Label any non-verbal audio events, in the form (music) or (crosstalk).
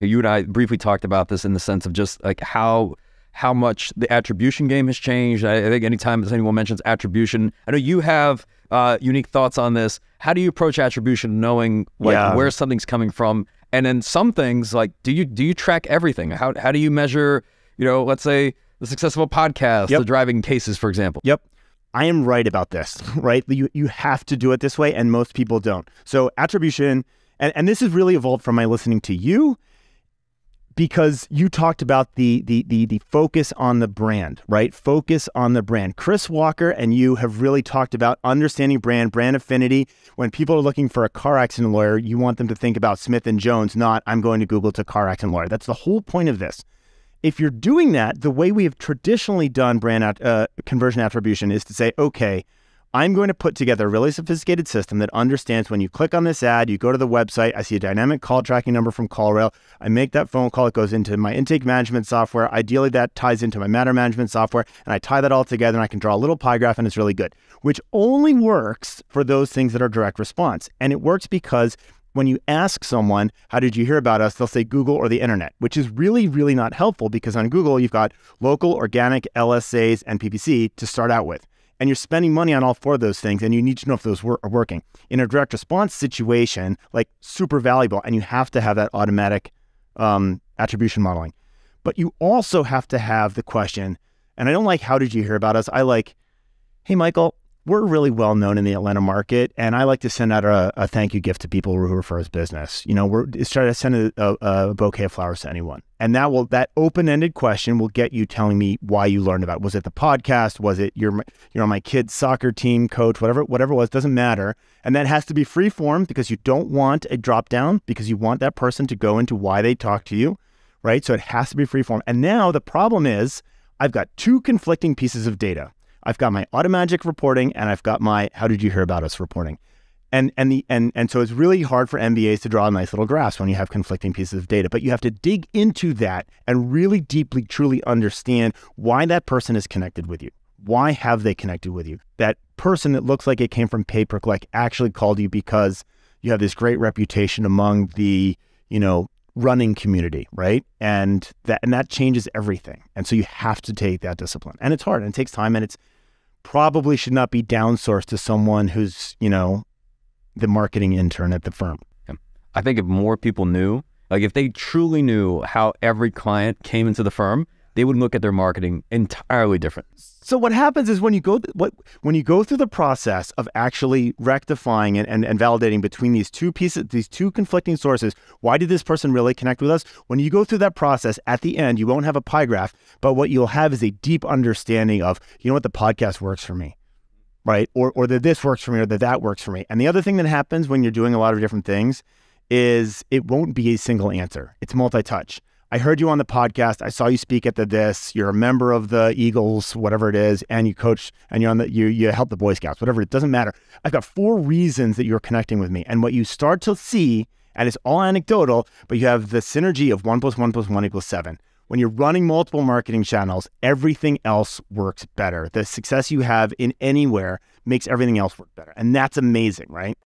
You and I briefly talked about this in the sense of just like how how much the attribution game has changed. I, I think anytime anyone mentions attribution, I know you have uh, unique thoughts on this. How do you approach attribution, knowing like Yeah. where something's coming from, and then some things like do you do you track everything? How how do you measure? You know, let's say the success of a podcast, Yep. the driving cases, for example. Yep. I am right about this, (laughs) right? You you have to do it this way, and most people don't. So attribution, and, and this has really evolved from my listening to you because you talked about the the the the focus on the brand, right? Focus on the brand. Chris Walker and you have really talked about understanding brand, brand affinity. When people are looking for a car accident lawyer, you want them to think about Smith and Jones, not I'm going to Google to car accident lawyer. That's the whole point of this if you're doing that, the way we have traditionally done brand uh, conversion attribution is to say, okay, I'm going to put together a really sophisticated system that understands when you click on this ad, you go to the website, I see a dynamic call tracking number from CallRail. I make that phone call, it goes into my intake management software. Ideally, that ties into my matter management software, and I tie that all together and I can draw a little pie graph, and it's really good, which only works for those things that are direct response. And it works because when you ask someone, how did you hear about us? They'll say Google or the internet, which is really, really not helpful because on Google, you've got local, organic, LSAs, and PPC to start out with. And you're spending money on all four of those things, and you need to know if those wor- are working. In a direct response situation, like super valuable, and you have to have that automatic um, attribution modeling. But you also have to have the question, and I don't like, how did you hear about us? I like, hey, Michael, we're really well known in the Atlanta market, and I like to send out a, a thank you gift to people who refer us business. You know, we're it's try to send a, a, a bouquet of flowers to anyone, and that will that open ended question will get you telling me why you learned about. It. Was it the podcast? Was it your you're on my kid's soccer team coach? Whatever whatever it was doesn't matter, and that has to be free form because you don't want a drop down because you want that person to go into why they talk to you, right? So it has to be free form. And now the problem is I've got two conflicting pieces of data. I've got my automagic reporting and I've got my how did you hear about us reporting. And and the and and so it's really hard for MBAs to draw nice little graphs when you have conflicting pieces of data. But you have to dig into that and really deeply, truly understand why that person is connected with you. Why have they connected with you? That person that looks like it came from pay per click actually called you because you have this great reputation among the, you know, running community, right? And that and that changes everything. And so you have to take that discipline. And it's hard and it takes time and it's probably should not be downsourced to someone who's, you know, the marketing intern at the firm. I think if more people knew, like if they truly knew how every client came into the firm, they would look at their marketing entirely different. So what happens is when you go what when you go through the process of actually rectifying and, and, and validating between these two pieces, these two conflicting sources, why did this person really connect with us? When you go through that process, at the end, you won't have a pie graph, but what you'll have is a deep understanding of, you know what, the podcast works for me. Right. Or or that this works for me or that that works for me. And the other thing that happens when you're doing a lot of different things is it won't be a single answer. It's multi-touch. I heard you on the podcast. I saw you speak at the this. You're a member of the Eagles, whatever it is, and you coach and you're on the you you help the Boy Scouts, whatever. It doesn't matter. I've got four reasons that you're connecting with me, and what you start to see, and it's all anecdotal, but you have the synergy of one plus one plus one equals seven. When you're running multiple marketing channels, everything else works better. The success you have in anywhere makes everything else work better, and that's amazing, right?